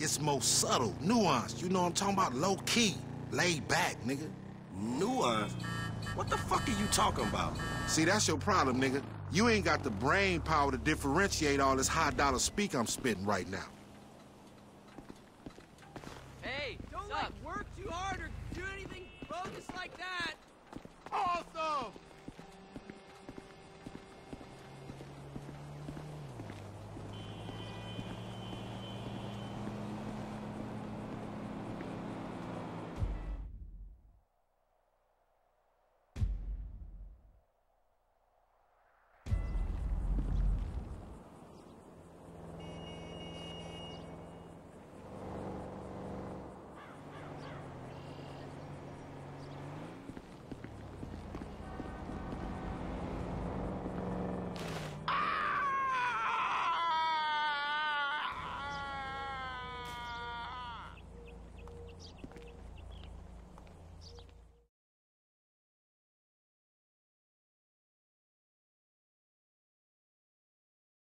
It's more subtle, nuanced. You know what I'm talking about? Low key, laid back, nigga. Nuanced? What the fuck are you talking about? See, that's your problem, nigga. You ain't got the brain power to differentiate all this high dollar speak I'm spitting right now. Hey, Don't like work too hard or do anything bogus like that.